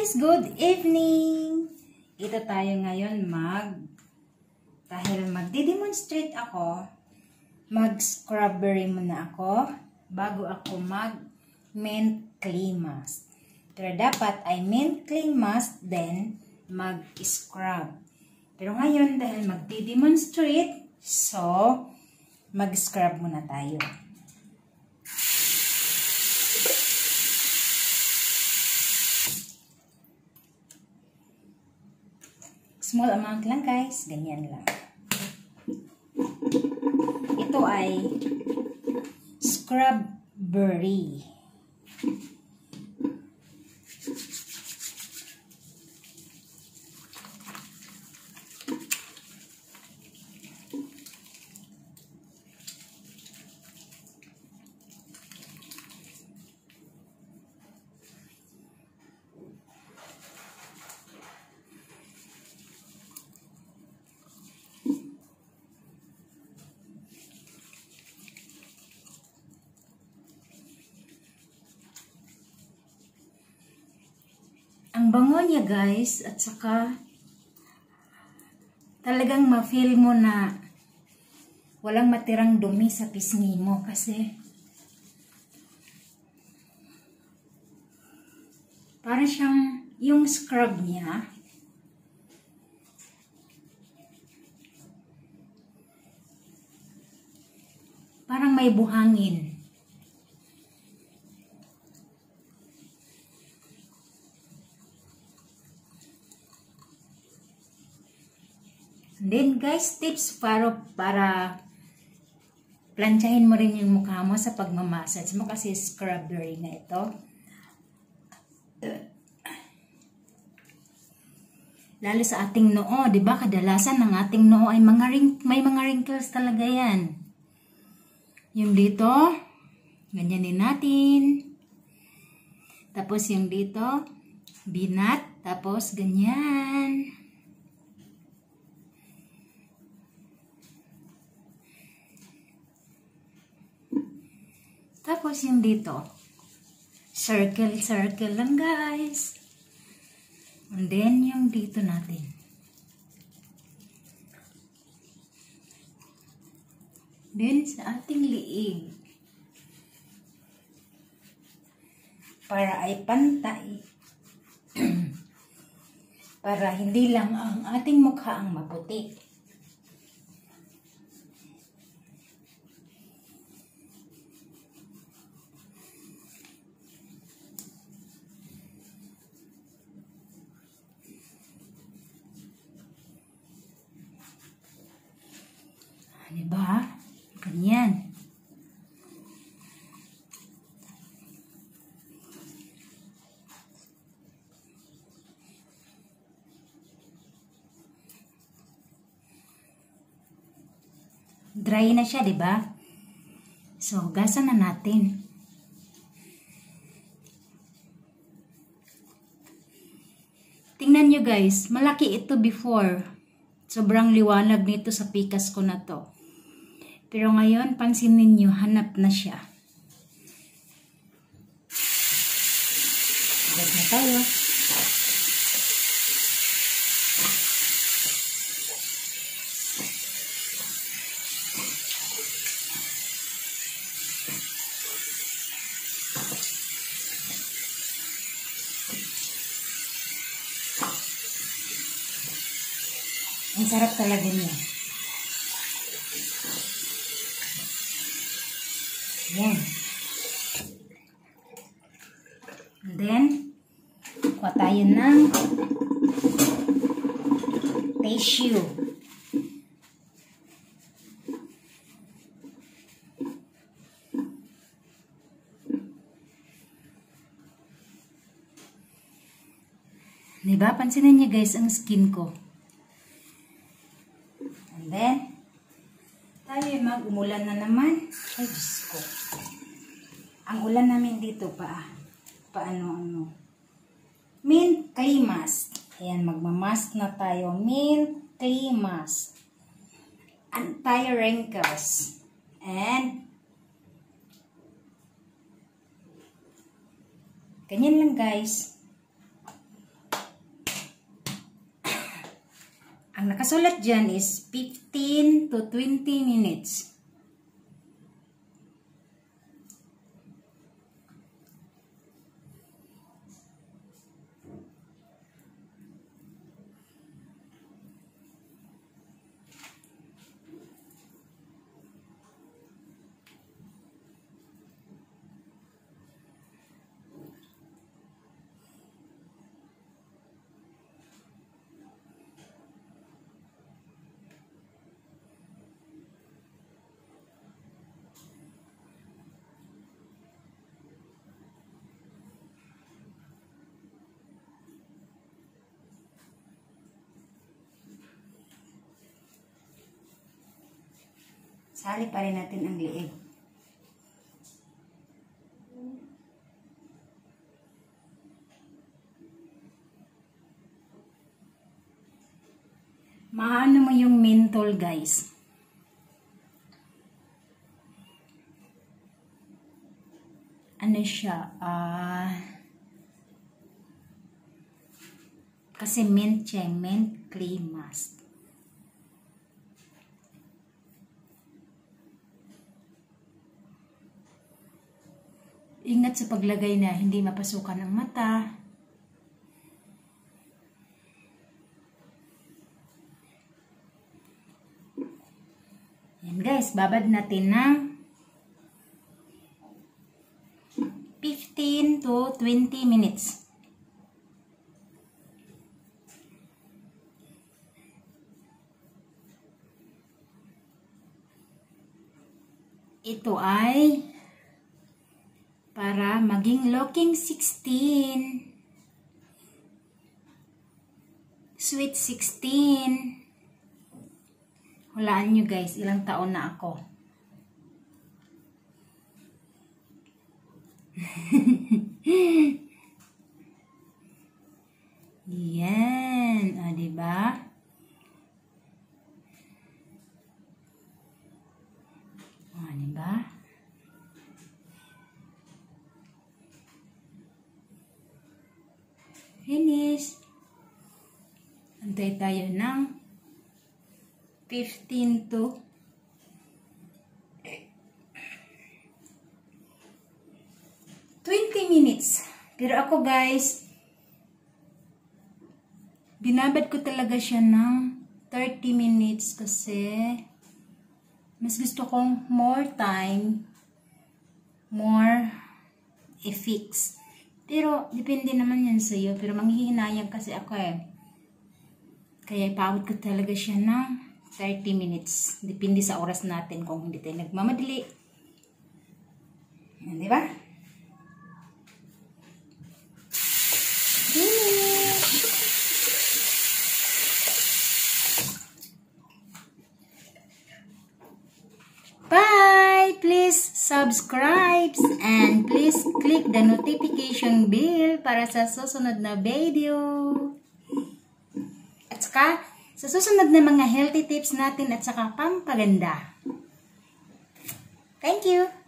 guys! Good evening! Ito tayo ngayon mag dahil magdi-demonstrate ako mag-scrubbery muna ako bago ako mag mint clay mask. Pero dapat ay mint clay mask then mag-scrub. Pero ngayon dahil magdi-demonstrate so mag-scrub muna tayo. Small amount lang guys. Ganyan lang. Ito ay scrub berry. Ang bango niya guys at saka talagang ma-feel mo na walang matirang dumi sa pisngi mo kasi para siyang yung scrub niya parang may buhangin. Then guys, tips para para planchahin mo rin yung mukha mo sa pagmamassage mo kasi scrubbery na ito. Lalo sa ating noo, 'di ba? Kadalasan ng ating noo ay mga may mga wrinkles talaga 'yan. Yung dito, ganyanin natin. Tapos yung dito, binat, tapos ganyan. Tapos yung dito, circle, circle lang guys. And then yung dito natin. Then sa ating liig. Para ay pantay. para hindi lang ang ating mukha ang maputi. Diba? Ganyan. Dry na siya, di ba? So, gasan na natin. Tingnan nyo guys, malaki ito before. Sobrang liwanag nito sa pikas ko na to. Pero ngayon, pansinin nyo, hanap na siya. Balik na tayo. Ang sarap talaga niya. Yan. And then, kuha tayo ng tissue. Diba? Pansinin niyo guys ang skin ko. And then, tayo mag-umulan na naman. Ay, Diyos ko. Ang ulan namin dito pa, paano, ano. Mint clay mask. Ayan, magmamask na tayo. Mint clay mask. Anti-wrinkles. And, ganyan lang guys. Ang nakasulat dyan is 15 to 20 minutes. Sali pa rin natin ang liig. Maano mo yung menthol, guys. Ano siya? Ah... kasi mint siya, mint clay mask. Ingat sa paglagay na hindi mapasukan ng mata. Yan guys, babad natin ng 15 to 20 minutes. Ito ay maging looking 16. Sweet 16. Hulaan nyo guys, ilang taon na ako. Yan. O, diba? Antay tayo ng 15 to 20 minutes. Pero ako guys, binabad ko talaga siya ng 30 minutes kasi mas gusto kong more time, more effects. Pero, depende naman yan sa iyo. Pero, manghihinayang kasi ako eh. Kaya, ipawad ko talaga siya ng 30 minutes. Depende sa oras natin kung hindi tayo nagmamadali. Yan, di ba? Bye! Please subscribe and please click the notification bell para sa susunod na video. At saka, sa susunod na mga healthy tips natin at saka pampaganda. Thank you!